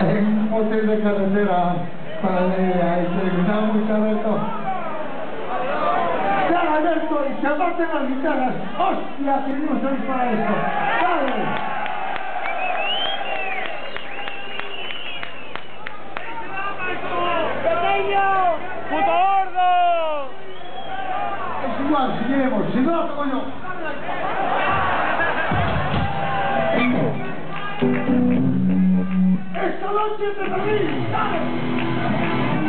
en un hotel de carretera para ella y terminamos y Alberto. ¡Ya, Alberto! ¡Y se abaten las guitarras! ¡Hostia! ¡Tenemos hoy para esto! ¡Dale! ¡Pequeño! ¡Puto gordo! Es igual, seguiremos. Si no, toco yo. Lucius and Marie. Stop it.